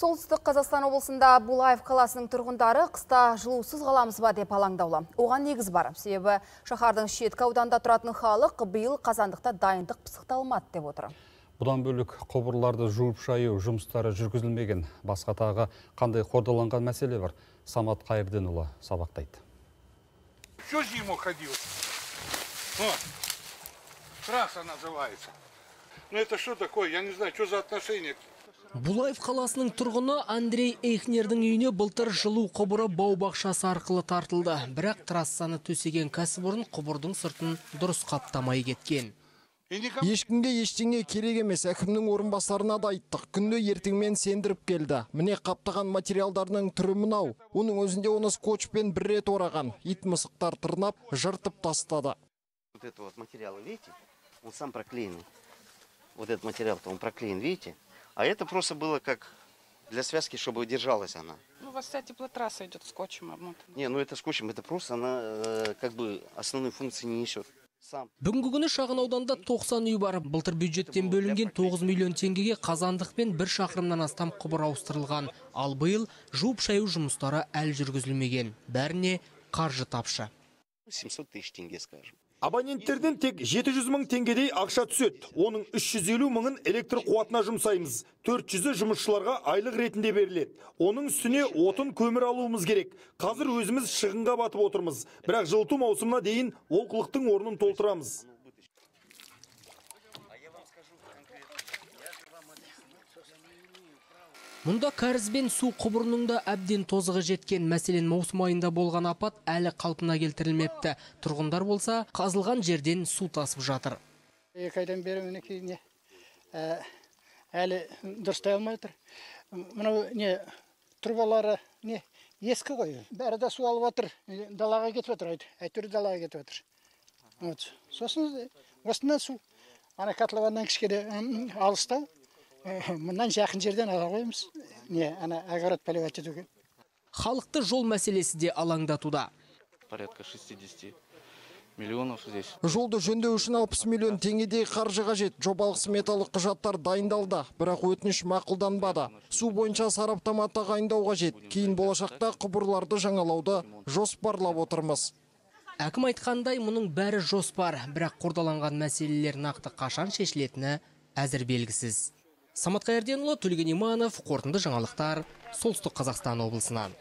Солтүстік Қазақстан облысында Булаев қаласының тұрғындары қыста жылусыз қаламыз ба деп алаңдаулы. Оған негіз бар. Себебі шаһардың шеткі ауданда тұратын халық биыл қазандықта дайындық пысықталмады деп отыр. Бұдан бөлік құбырларды жуып шаю жұмыстары жүргізілмеген. Басқа тағы қандай қордаланған мәселе бар. Самат Қайырденұлы сабақтайды. Что зиму ходил? Трасса называется. Ну это что такое? Я не знаю, что за отношение. Булаев қаласының тұрғыны Андрей Эйхнердің үйіне былтыр жылу құбыры бау-бақшасы арқылы тартылды. Бірақ трассаны төсеген кәсіпорын құбырдың сыртын дұрыс қаптамай кеткен. ешкімге ештеңе керек емес әкімнің орынбасарына да айттық күнде ертеңмен сендіріп келді міне қаптаған материалдарының түрі мынау оның өзінде оны скотчпен бір рет ораған ит мысықтар тырнап жыртып тастады Вот это вот материал, видите, он сам проклеенный. Вот этот материал-то он проклеен, видите? А это просто было как для связки, чтобы держалась она. Ну, у вас вся теплотрасса идет скотчем обмотана. Не, ну это скотчем, это просто она э, как бы основной функции не несет. Бүгінгі күні шағын ауданда 90 үй бар. Былтыр бюджеттен бөлінген 9 миллион теңгеге қазандық пен бір шақырымнан астам құбыр ауыстырылған. Ал биыл жуып шаю жұмыстары әлі жүргізілмеген. Бәріне қаржы тапшы. 700 тысяч тенге, скажем. Абоненттерден тек 700 мың теңгедей ақша түседі. Оның 350 мыңын электр қуатына жұмсаймыз. 400 жұмысшыларға айлық ретінде беріледі. Оның үстіне отын көмір алуымыз керек. Қазір өзіміз шығынға батып отырмыз. Бірақ жылыту маусымына дейін олқылықтың орнын толтырамыз. Мұнда кәріз бен су құбырының да әбден тозығы жеткен. Мәселен, маусым айында болған апат әлі қалпына келтірілмепті. Тұрғындар болса, қазылған жерден су тасып жатыр. екі айдан бері мінекей не ә, әлі дұрыстай алмай отыр. Мынау не не ескі ғой. Бәрі де су алып жатыр. Далаға кетіп жатыр. Әйтеуір далаға кетіп жатыр. Сосын осындан су. Ана котлованнан кішкене ә, мындан жақын жерден ала қоямыз не ана огород поливать етуге Халықты жол мәселесі де алаңдатуда. порядка 60 миллионов здесь. жолды жөндеу үшін 60 миллион теңгедей қаржы қажет жобалық сметалық құжаттар дайындалды бірақ өтініш мақұлданбады су бойынша сараптама тағайындау қажет кейін болашақта құбырларды жаңалауды жоспарлап отырмыз Әкім айтқандай мұның бәрі жоспар, бірақ қордаланған мәселелер нақты қашан шешілетіні әзір белгісіз. Самат Қайырденұлы, Төлеген Иманов, қорытынды жаңалықтар, Солтүстік Қазақстан облысынан.